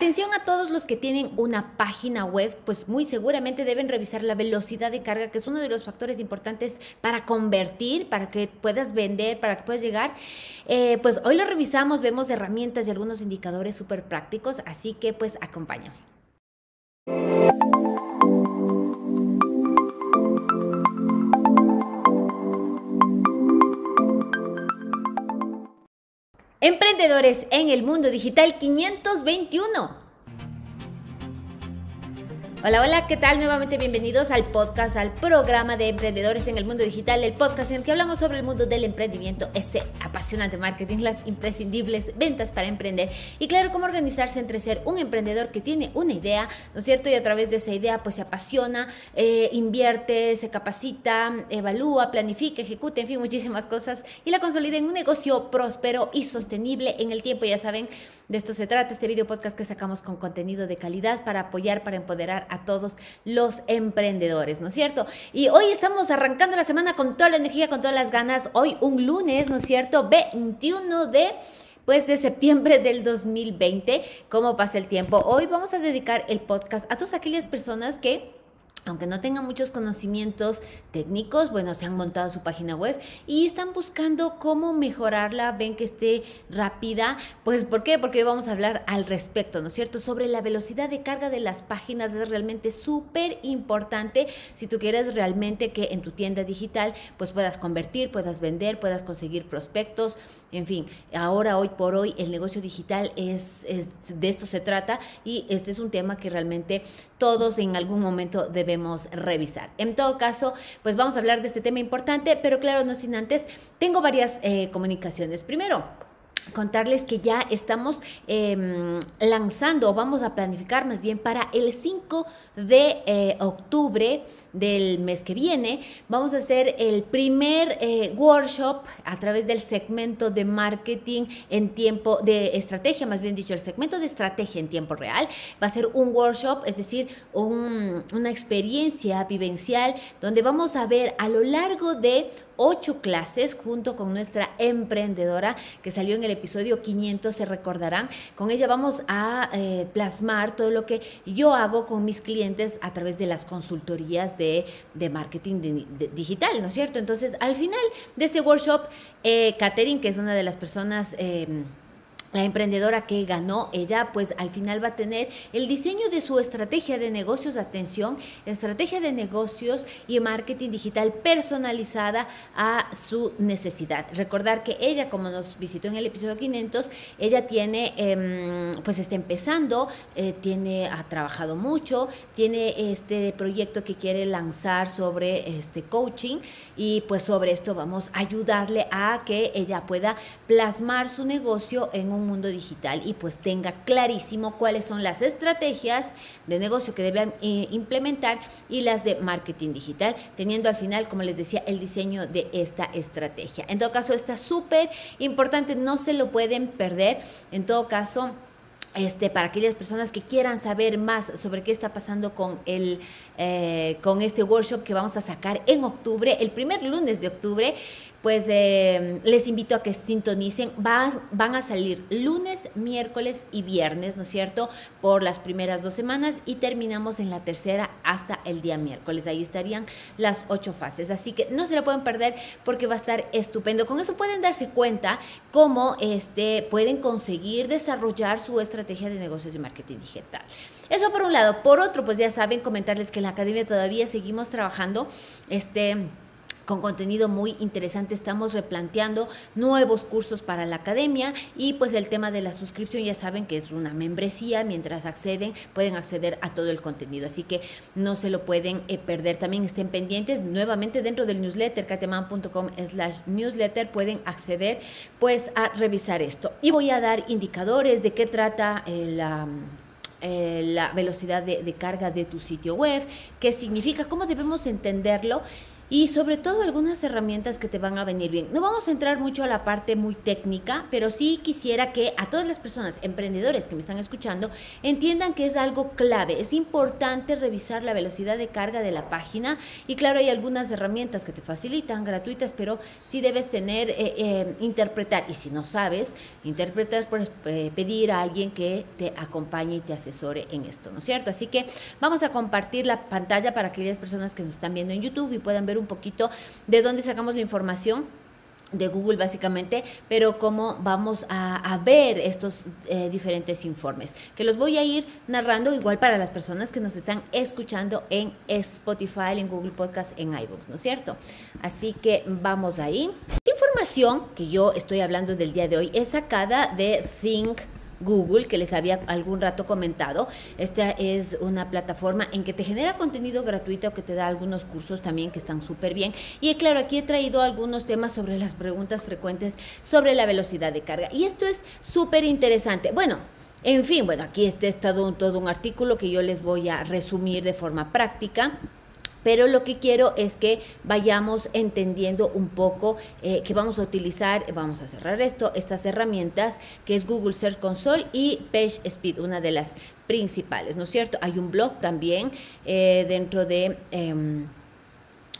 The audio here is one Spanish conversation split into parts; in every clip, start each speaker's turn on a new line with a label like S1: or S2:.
S1: Atención a todos los que tienen una página web, pues muy seguramente deben revisar la velocidad de carga, que es uno de los factores importantes para convertir, para que puedas vender, para que puedas llegar. Eh, pues hoy lo revisamos, vemos herramientas y algunos indicadores súper prácticos, así que pues acompáñame. Emprendedores en el mundo digital 521. Hola, hola, ¿qué tal? Nuevamente bienvenidos al podcast, al programa de emprendedores en el mundo digital, el podcast en el que hablamos sobre el mundo del emprendimiento, ese apasionante marketing, las imprescindibles ventas para emprender y claro, cómo organizarse entre ser un emprendedor que tiene una idea, ¿no es cierto? Y a través de esa idea pues se apasiona, eh, invierte, se capacita, evalúa, planifica, ejecuta, en fin, muchísimas cosas y la consolida en un negocio próspero y sostenible en el tiempo. Ya saben, de esto se trata este video podcast que sacamos con contenido de calidad para apoyar, para empoderar a todos los emprendedores, ¿no es cierto? Y hoy estamos arrancando la semana con toda la energía, con todas las ganas. Hoy un lunes, ¿no es cierto? 21 de pues de septiembre del 2020. ¿Cómo pasa el tiempo? Hoy vamos a dedicar el podcast a todas aquellas personas que aunque no tengan muchos conocimientos técnicos, bueno, se han montado su página web y están buscando cómo mejorarla, ven que esté rápida, pues ¿por qué? Porque hoy vamos a hablar al respecto, ¿no es cierto? Sobre la velocidad de carga de las páginas es realmente súper importante si tú quieres realmente que en tu tienda digital pues puedas convertir, puedas vender, puedas conseguir prospectos, en fin, ahora hoy por hoy el negocio digital es, es de esto se trata y este es un tema que realmente todos en algún momento debemos revisar. En todo caso, pues vamos a hablar de este tema importante, pero claro, no sin antes, tengo varias eh, comunicaciones. Primero, contarles que ya estamos em, lanzando, vamos a planificar más bien para el 5 de eh, octubre del mes que viene, vamos a hacer el primer eh, workshop a través del segmento de marketing en tiempo de estrategia, más bien dicho, el segmento de estrategia en tiempo real. Va a ser un workshop, es decir, una experiencia vivencial donde vamos a ver a lo largo de ocho clases junto con nuestra emprendedora que salió en el episodio 500, se recordarán. Con ella vamos a eh, plasmar todo lo que yo hago con mis clientes a través de las consultorías de, marketing digital, ¿no es cierto? Entonces, al final de este workshop, eh, que es una de las personas... Eh, la emprendedora que ganó, ella pues al final va a tener el diseño de su estrategia de negocios, atención, estrategia de negocios y marketing digital personalizada a su necesidad. Recordar que ella, como nos visitó en el episodio 500, ella tiene, em, pues está empezando, eh, tiene, ha trabajado mucho, tiene este proyecto que quiere lanzar sobre este coaching y pues sobre esto vamos a ayudarle a que ella pueda plasmar su negocio en un mundo digital y pues tenga clarísimo cuáles son las estrategias de negocio que debe eh, implementar y las de marketing digital, teniendo al final, como les decía, el diseño de esta estrategia. En todo caso, está súper importante, no se lo pueden perder. En todo caso, este, para aquellas personas que quieran saber más sobre qué está pasando con, el, eh, con este workshop que vamos a sacar en octubre, el primer lunes de octubre, pues eh, les invito a que sintonicen. van a salir lunes, miércoles y viernes, ¿no es cierto? Por las primeras dos semanas y terminamos en la tercera hasta el día miércoles. Ahí estarían las ocho fases. Así que no se la pueden perder porque va a estar estupendo. Con eso pueden darse cuenta cómo este, pueden conseguir desarrollar su estrategia de negocios y marketing digital. Eso por un lado. Por otro, pues ya saben, comentarles que en la academia todavía seguimos trabajando. Este con contenido muy interesante. Estamos replanteando nuevos cursos para la academia y pues el tema de la suscripción ya saben que es una membresía. Mientras acceden pueden acceder a todo el contenido. Así que no se lo pueden eh, perder. También estén pendientes nuevamente dentro del newsletter cateman.com slash newsletter pueden acceder pues a revisar esto. Y voy a dar indicadores de qué trata eh, la... Eh, la velocidad de, de, carga de tu sitio web, qué significa, cómo debemos entenderlo y sobre todo algunas herramientas que te van a venir bien. No vamos a entrar mucho a la parte muy técnica, pero sí quisiera que a todas las personas, emprendedores que me están escuchando, entiendan que es algo clave. Es importante revisar la velocidad de carga de la página y claro, hay algunas herramientas que te facilitan, gratuitas, pero sí debes tener, eh, eh, interpretar, y si no sabes, interpretar, pues eh, pedir a alguien que te acompañe y te asesore en esto, ¿no es cierto? Así que vamos a compartir la pantalla para aquellas personas que nos están viendo en YouTube y puedan ver un poquito de dónde sacamos la información de Google básicamente, pero cómo vamos a, ver estos eh, diferentes informes, que los voy a ir narrando igual para las personas que nos están escuchando en Spotify, en Google Podcast, en iVoox, ¿no es cierto? Así que vamos ahí. Esta información que yo estoy hablando del día de hoy es sacada de Think Google, que les había algún rato comentado. Esta es una plataforma en que te genera contenido gratuito, que te da algunos cursos también que están súper bien. Y claro, aquí he traído algunos temas sobre las preguntas frecuentes sobre la velocidad de carga. Y esto es súper interesante. Bueno. En fin, bueno, aquí está todo, todo un artículo que yo les voy a resumir de forma práctica pero lo que quiero es que vayamos entendiendo un poco eh, que vamos a utilizar, vamos a cerrar esto, estas herramientas que es Google Search Console y Page Speed, una de las principales, ¿no es cierto? Hay un blog también eh, dentro de... Em,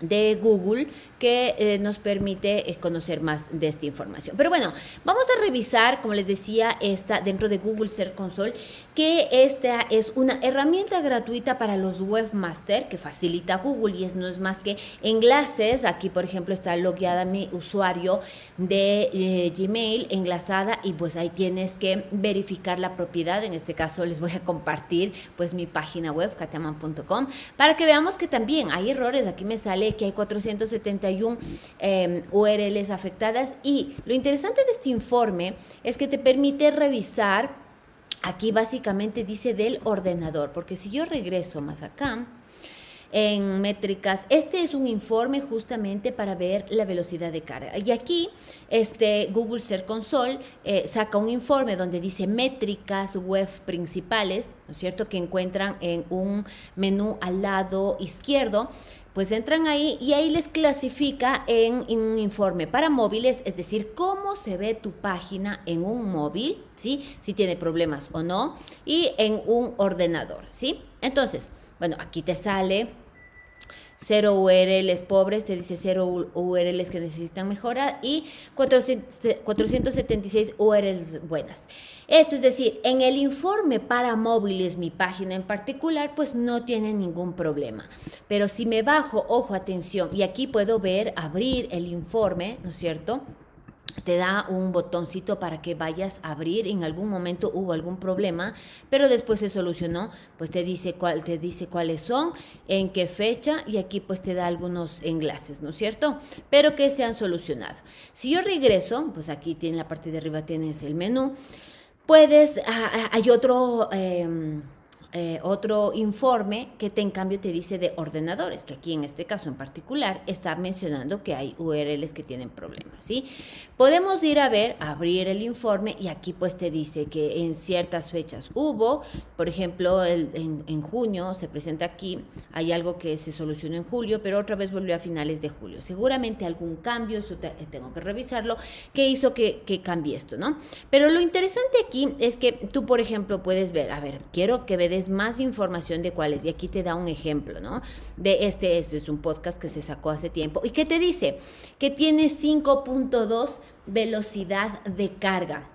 S1: de Google que eh, nos permite eh, conocer más de esta información. Pero bueno, vamos a revisar, como les decía, esta dentro de Google Search Console, que esta es una herramienta gratuita para los webmaster que facilita Google y es, no es más que enlaces. Aquí, por ejemplo, está logueada mi usuario de eh, Gmail enlazada y pues ahí tienes que verificar la propiedad. En este caso les voy a compartir pues mi página web, katiaman.com, para que veamos que también hay errores. Aquí me sale que hay 471 em, URLs afectadas y lo interesante de este informe es que te permite revisar, aquí básicamente dice del ordenador, porque si yo regreso más acá, en métricas. Este es un informe justamente para ver la velocidad de carga. Y aquí este Google Search Console eh, saca un informe donde dice métricas web principales, ¿no es cierto?, que encuentran en un menú al lado izquierdo pues entran ahí y ahí les clasifica en, un informe para móviles, es decir, cómo se ve tu página en un móvil, ¿sí? Si tiene problemas o no, y en un ordenador, ¿sí? Entonces, bueno, aquí te sale cero URLs pobres, te dice cero URLs que necesitan mejora y 476 URLs buenas. Esto es decir, en el informe para móviles, mi página en particular, pues no tiene ningún problema. Pero si me bajo, ojo, atención, y aquí puedo ver, abrir el informe, ¿no es cierto? Te da un botoncito para que vayas a abrir. En algún momento hubo algún problema, pero después se solucionó. Pues te dice cuál, te dice cuáles son, en qué fecha y aquí pues te da algunos enlaces, ¿no es cierto? Pero que se han solucionado. Si yo regreso, pues aquí tiene la parte de arriba tienes el menú. Puedes, ah, ah, hay otro em, eh, otro informe que te, en cambio te dice de ordenadores, que aquí en este caso en particular está mencionando que hay URLs que tienen problemas, ¿sí? Podemos ir a ver, abrir el informe y aquí pues te dice que en ciertas fechas hubo, por ejemplo, en, en, junio se presenta aquí, hay algo que se solucionó en julio, pero otra vez volvió a finales de julio. Seguramente algún cambio, eso tengo que revisarlo, que hizo que, que cambie esto, ¿no? Pero lo interesante aquí es que tú, por ejemplo, puedes ver, a ver, quiero que me des más información de cuáles. Y aquí te da un ejemplo, ¿no? De este, esto es un podcast que se sacó hace tiempo. ¿Y qué te dice? Que tiene 5.2 velocidad de carga.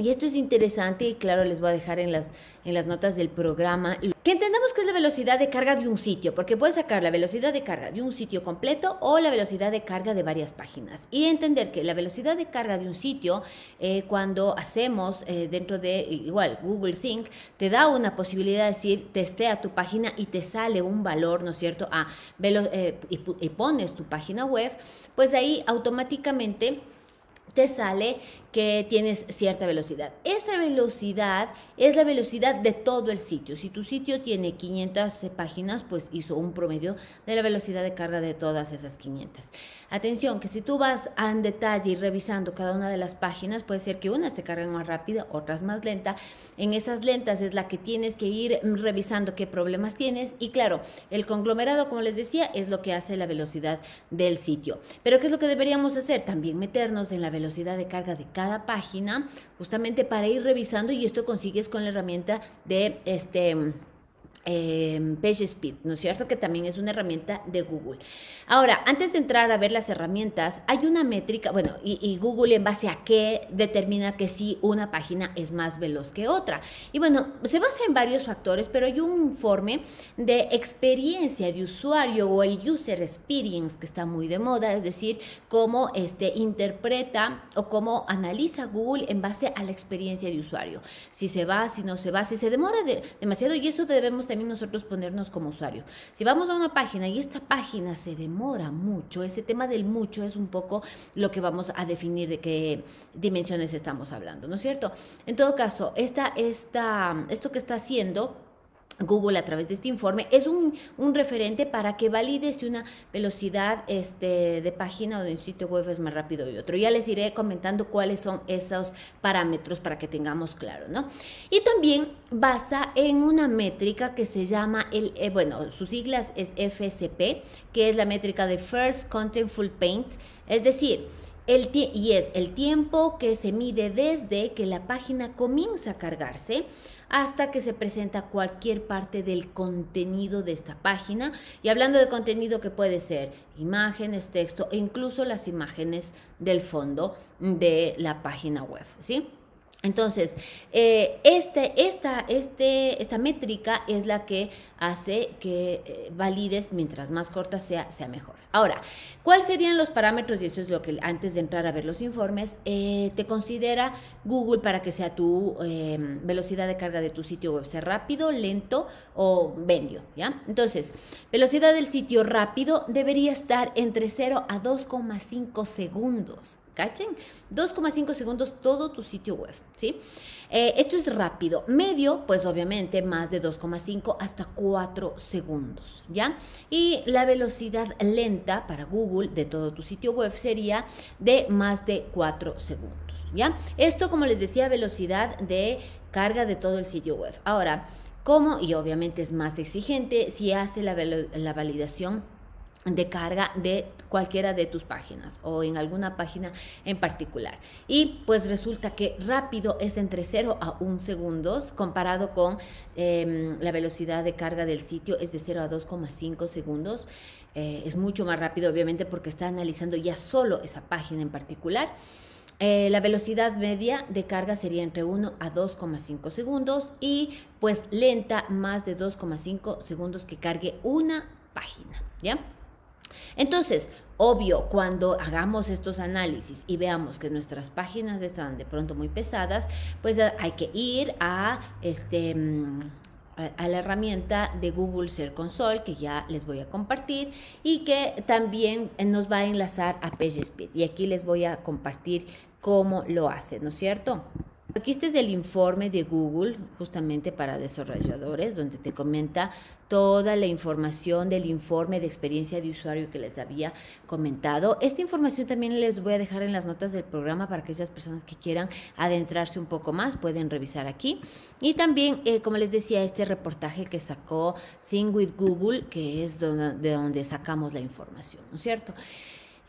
S1: Y esto es interesante y claro, les voy a dejar en las, en las notas del programa que entendamos que es la velocidad de carga de un sitio, porque puedes sacar la velocidad de carga de un sitio completo o la velocidad de carga de varias páginas. Y entender que la velocidad de carga de un sitio, eh, cuando hacemos eh, dentro de, igual, Google Think, te da una posibilidad de decir, testea tu página y te sale un valor, ¿no es cierto? A, eh, y pones tu página web, pues ahí automáticamente te sale que tienes cierta velocidad. Esa velocidad es la velocidad de todo el sitio. Si tu sitio tiene 500 eh, páginas, pues hizo un promedio de la velocidad de carga de todas esas 500. Atención, que si tú vas en detalle y revisando cada una de las páginas, puede ser que unas te carguen más rápido, otras más lenta. En esas lentas es la que tienes que ir revisando qué problemas tienes. Y claro, el conglomerado, como les decía, es lo que hace la velocidad del sitio. Pero ¿qué es lo que deberíamos hacer? También meternos en la velocidad de carga de cada página, justamente para ir revisando y esto consigues con la herramienta de este eh, PageSpeed, ¿no es cierto? Que también es una herramienta de Google. Ahora, antes de entrar a ver las herramientas, hay una métrica, bueno, y, Google en base a qué determina que si una página es más veloz que otra. Y bueno, se basa en varios factores, pero hay un informe de experiencia de usuario o el user experience que está muy de moda, es decir, cómo este, interpreta o cómo analiza Google en base a la experiencia de usuario. Si se va, si no se va, si se demora demasiado, y eso debemos también nosotros ponernos como usuario. Si vamos a una página y esta página se demora mucho, ese tema del mucho es un poco lo que vamos a definir de qué dimensiones estamos hablando, ¿no es cierto? En todo caso, esta, esta, esto que está haciendo Google a través de este informe es un, referente para que valide si una velocidad este, de página o de un sitio web es más rápido y otro. Ya les iré comentando cuáles son esos parámetros para que tengamos claro, ¿no? Y también basa en una métrica que se llama, el, eh, bueno, sus siglas es FSP, que es la métrica de First Contentful Paint, es decir, y es el tiempo que se mide desde que la página comienza a cargarse hasta que se presenta cualquier parte del contenido de esta página. Y hablando de contenido que puede ser imágenes, texto e incluso las imágenes del fondo de la página web, ¿sí? Entonces, eh, este, esta, este, esta métrica es la que hace que eh, valides, mientras más corta sea, sea mejor. Ahora, ¿cuáles serían los parámetros? Y esto es lo que antes de entrar a ver los informes, eh, te considera Google para que sea tu em, velocidad de carga de tu sitio web, sea rápido, lento o vendio, ¿ya? Entonces, velocidad del sitio rápido debería estar entre 0 a 2,5 segundos. ¿Cachen? 2,5 segundos todo tu sitio web, ¿sí? Eh, esto es rápido. Medio, pues obviamente más de 2,5 hasta 4 segundos, ¿ya? Y la velocidad lenta para Google de todo tu sitio web sería de más de 4 segundos, ¿ya? Esto, como les decía, velocidad de carga de todo el sitio web. Ahora, ¿cómo? Y obviamente es más exigente si hace la, la validación de carga de cualquiera de tus páginas o en alguna página en particular. Y pues resulta que rápido es entre 0 a 1 segundos comparado con em, la velocidad de carga del sitio es de 0 a 2,5 segundos. Eh, es mucho más rápido obviamente porque está analizando ya solo esa página en particular. Eh, la velocidad media de carga sería entre 1 a 2,5 segundos y pues lenta más de 2,5 segundos que cargue una página, ¿ya? Entonces, obvio, cuando hagamos estos análisis y veamos que nuestras páginas están de pronto muy pesadas, pues eh, hay que ir a este mm, a la herramienta de Google Search Console que ya les voy a compartir y que también nos va a enlazar a PageSpeed. Y aquí les voy a compartir cómo lo hace, ¿no es cierto? Aquí este es el informe de Google, justamente para desarrolladores, donde te comenta toda la información del informe de experiencia de usuario que les había comentado. Esta información también les voy a dejar en las notas del programa para aquellas personas que quieran adentrarse un poco más, pueden revisar aquí. Y también, eh, como les decía, este reportaje que sacó Think with Google, que es de donde sacamos la información, ¿no es cierto?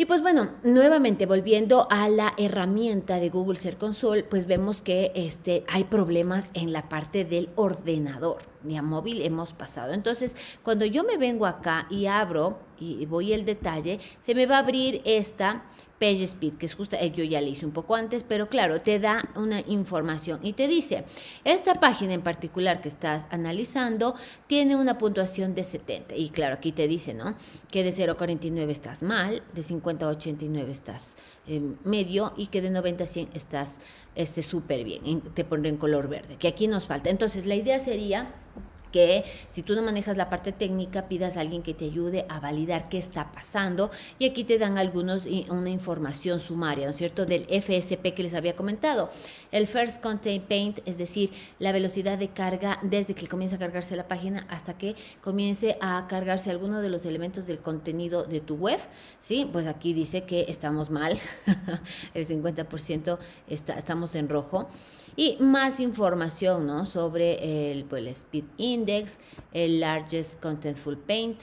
S1: Y pues bueno, nuevamente volviendo a la herramienta de Google Search Console, pues vemos que este, hay problemas en la parte del ordenador. Ya móvil hemos pasado. Entonces, cuando yo me vengo acá y abro y voy al detalle, se me va a abrir esta PageSpeed, que es justo, eh, yo ya le hice un poco antes, pero claro, te da una información y te dice, esta página en particular que estás analizando tiene una puntuación de 70. Y claro, aquí te dice, ¿no? Que de 0 a 49 estás mal, de 50 a 89 estás medio y que de 90 a 100 estás súper bien. te pondré en color verde, que aquí nos falta. Entonces, la idea sería que si tú no manejas la parte técnica, pidas a alguien que te ayude a validar qué está pasando. Y aquí te dan algunos, una información sumaria, ¿no es cierto?, del FSP que les había comentado. El First Content Paint, es decir, la velocidad de carga desde que comienza a cargarse la página hasta que comience a cargarse alguno de los elementos del contenido de tu web, ¿sí? Pues aquí dice que estamos mal, el 50% está, estamos en rojo. Y más información, ¿no? Sobre el, pues, el Speed Index, el Largest Contentful Paint.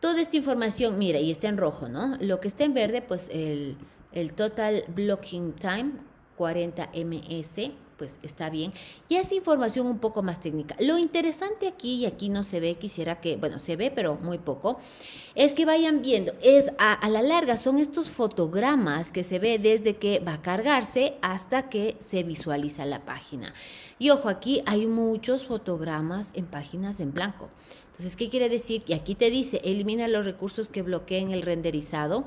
S1: Toda esta información, mira, y está en rojo, ¿no? Lo que está en verde, pues el, el Total Blocking Time, 40 ms, pues está bien. Y es información un poco más técnica. Lo interesante aquí, y aquí no se ve, quisiera que, bueno, se ve, pero muy poco, es que vayan viendo, es a, la larga, son estos fotogramas que se ve desde que va a cargarse hasta que se visualiza la página. Y ojo, aquí hay muchos fotogramas en páginas en blanco. Entonces, ¿qué quiere decir? Y aquí te dice, elimina los recursos que bloqueen el renderizado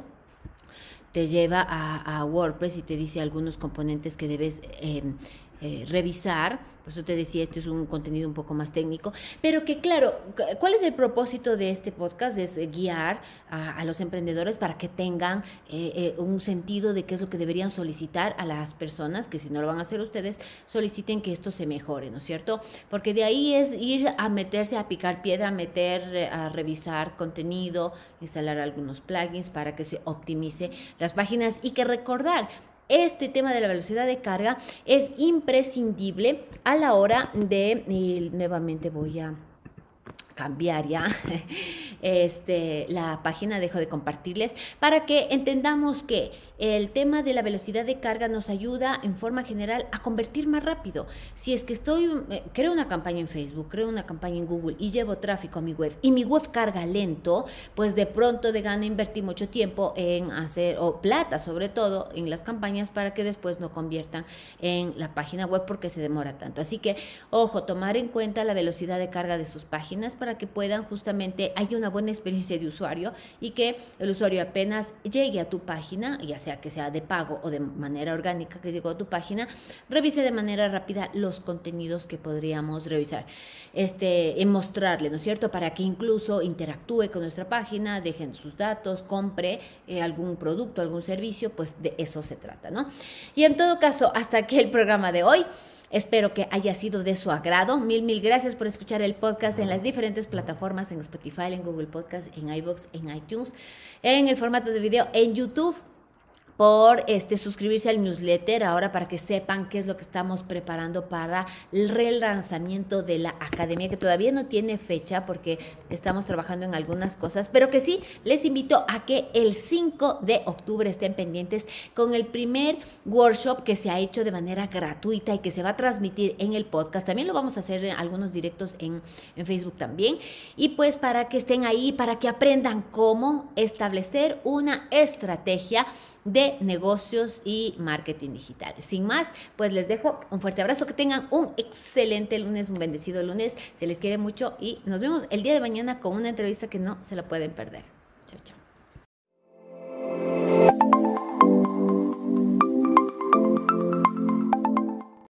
S1: te lleva a, WordPress y te dice algunos componentes que debes em, eh, revisar, por eso te decía, este es un contenido un poco más técnico, pero que claro, ¿cuál es el propósito de este podcast? Es eh, guiar a, los emprendedores para que tengan eh, un sentido de qué es lo que deberían solicitar a las personas, que si no lo van a hacer ustedes, soliciten que esto se mejore, ¿no es cierto? Porque de ahí es ir a meterse a picar piedra, a meter, a revisar contenido, instalar algunos plugins para que se optimice las páginas y que recordar, este tema de la velocidad de carga es imprescindible a la hora de, y nuevamente voy a cambiar ya este, la página, dejo de compartirles, para que entendamos que el tema de la velocidad de carga nos ayuda en forma general a convertir más rápido. Si es que estoy, eh, creo una campaña en Facebook, creo una campaña en Google y llevo tráfico a mi web y mi web carga lento, pues de pronto de gana invertir mucho tiempo en hacer, o plata sobre todo, en las campañas para que después no conviertan en la página web porque se demora tanto. Así que, ojo, tomar en cuenta la velocidad de carga de sus páginas para que puedan justamente, haya una buena experiencia de usuario y que el usuario apenas llegue a tu página, ya sea que sea de pago o de manera orgánica que llegó a tu página, revise de manera rápida los contenidos que podríamos revisar. Este, en mostrarle, ¿no es cierto? Para que incluso interactúe con nuestra página, dejen sus datos, compre eh, algún producto, algún servicio, pues de eso se trata, ¿no? Y en todo caso, hasta aquí el programa de hoy. Espero que haya sido de su agrado. Mil, mil gracias por escuchar el podcast en las diferentes plataformas, en Spotify, en Google Podcast, en iVoox, en iTunes, en el formato de video, en YouTube por este, suscribirse al newsletter ahora para que sepan qué es lo que estamos preparando para el relanzamiento de la academia, que todavía no tiene fecha porque estamos trabajando en algunas cosas, pero que sí les invito a que el 5 de octubre estén pendientes con el primer workshop que se ha hecho de manera gratuita y que se va a transmitir en el podcast. También lo vamos a hacer en algunos directos en, en Facebook también. Y pues para que estén ahí, para que aprendan cómo establecer una estrategia de negocios y marketing digital. Sin más, pues les dejo un fuerte abrazo, que tengan un excelente lunes, un bendecido lunes, se les quiere mucho y nos vemos el día de mañana con una entrevista que no se la pueden perder. Chao, chao.